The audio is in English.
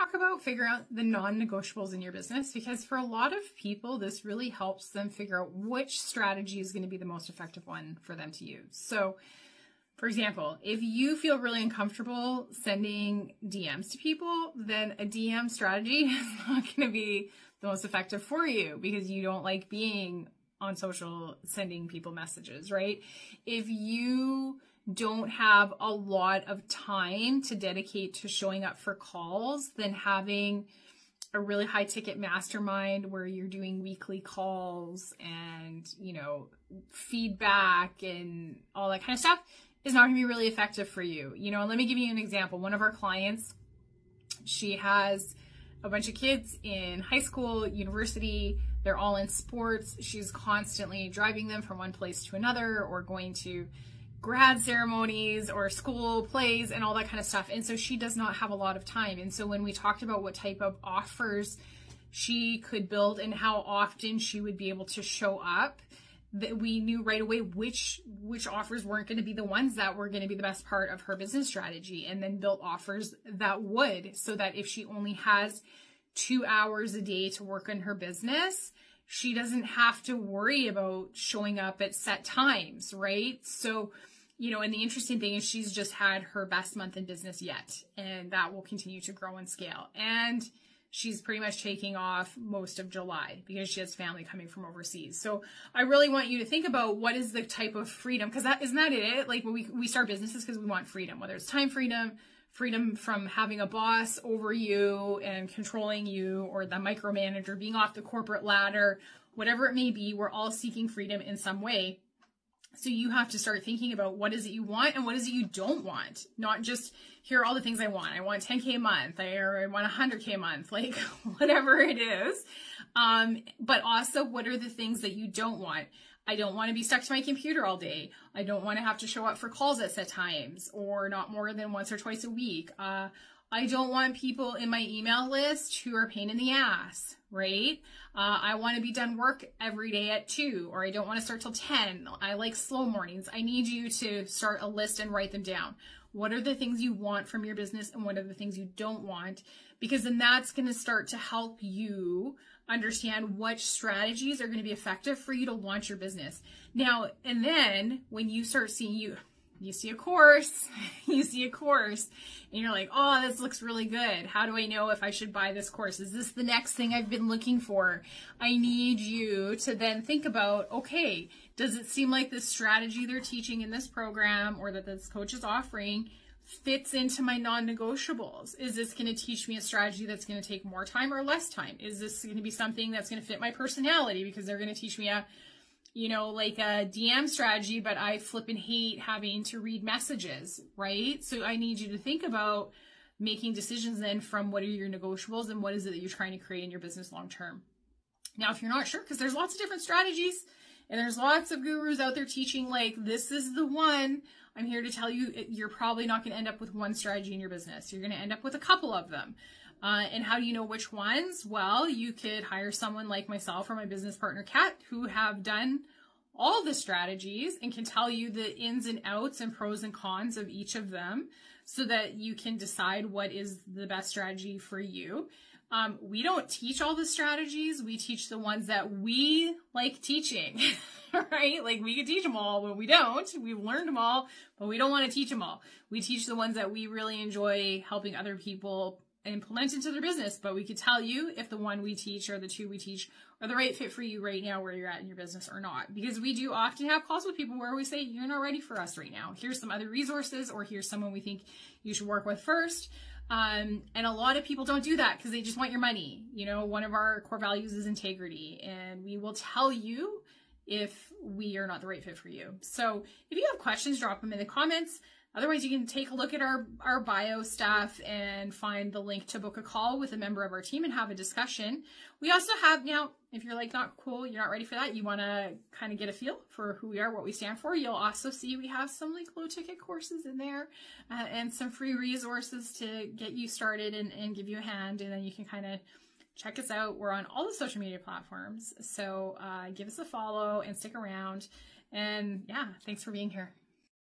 talk about figure out the non-negotiables in your business because for a lot of people, this really helps them figure out which strategy is going to be the most effective one for them to use. So for example, if you feel really uncomfortable sending DMs to people, then a DM strategy is not going to be the most effective for you because you don't like being on social sending people messages, right? If you don't have a lot of time to dedicate to showing up for calls, than having a really high ticket mastermind where you're doing weekly calls and, you know, feedback and all that kind of stuff is not going to be really effective for you. You know, let me give you an example. One of our clients, she has a bunch of kids in high school, university, they're all in sports. She's constantly driving them from one place to another or going to grad ceremonies or school plays and all that kind of stuff. And so she does not have a lot of time. And so when we talked about what type of offers she could build and how often she would be able to show up, that we knew right away which which offers weren't going to be the ones that were going to be the best part of her business strategy and then built offers that would so that if she only has 2 hours a day to work on her business she doesn't have to worry about showing up at set times right so you know and the interesting thing is she's just had her best month in business yet and that will continue to grow and scale and she's pretty much taking off most of July because she has family coming from overseas. So I really want you to think about what is the type of freedom because that isn't that it? Like when we we start businesses because we want freedom, whether it's time freedom, freedom from having a boss over you and controlling you or the micromanager being off the corporate ladder, whatever it may be, we're all seeking freedom in some way. So you have to start thinking about what is it you want and what is it you don't want. Not just here are all the things I want. I want 10k a month, or I want 100k a month, like whatever it is. Um, but also, what are the things that you don't want? I don't want to be stuck to my computer all day. I don't want to have to show up for calls at set times or not more than once or twice a week. Uh, I don't want people in my email list who are pain in the ass, right? Uh, I want to be done work every day at 2, or I don't want to start till 10. I like slow mornings. I need you to start a list and write them down. What are the things you want from your business and what are the things you don't want? Because then that's going to start to help you understand which strategies are going to be effective for you to launch your business. Now, and then when you start seeing you, you see a course, you see a course, and you're like, oh, this looks really good. How do I know if I should buy this course? Is this the next thing I've been looking for? I need you to then think about, okay, does it seem like the strategy they're teaching in this program or that this coach is offering fits into my non-negotiables? Is this going to teach me a strategy that's going to take more time or less time? Is this going to be something that's going to fit my personality because they're going to teach me a you know, like a DM strategy, but I flip and hate having to read messages, right? So I need you to think about making decisions then from what are your negotiables and what is it that you're trying to create in your business long term. Now, if you're not sure, because there's lots of different strategies and there's lots of gurus out there teaching like this is the one, I'm here to tell you you're probably not going to end up with one strategy in your business. You're going to end up with a couple of them. Uh, and how do you know which ones? Well, you could hire someone like myself or my business partner, Kat, who have done all the strategies and can tell you the ins and outs and pros and cons of each of them so that you can decide what is the best strategy for you. Um, we don't teach all the strategies. We teach the ones that we like teaching, right? Like we could teach them all, but we don't. We've learned them all, but we don't want to teach them all. We teach the ones that we really enjoy helping other people implement into their business, but we could tell you if the one we teach or the two we teach are the right fit for you right now where you're at in your business or not. Because we do often have calls with people where we say, you're not ready for us right now. Here's some other resources or here's someone we think you should work with first. Um, and a lot of people don't do that because they just want your money. You know, one of our core values is integrity and we will tell you if we are not the right fit for you. So if you have questions, drop them in the comments. Otherwise, you can take a look at our, our bio stuff and find the link to book a call with a member of our team and have a discussion. We also have now, if you're like not cool, you're not ready for that, you want to kind of get a feel for who we are, what we stand for, you'll also see we have some like low ticket courses in there uh, and some free resources to get you started and, and give you a hand. And then you can kind of check us out. We're on all the social media platforms. So uh, give us a follow and stick around. And yeah, thanks for being here.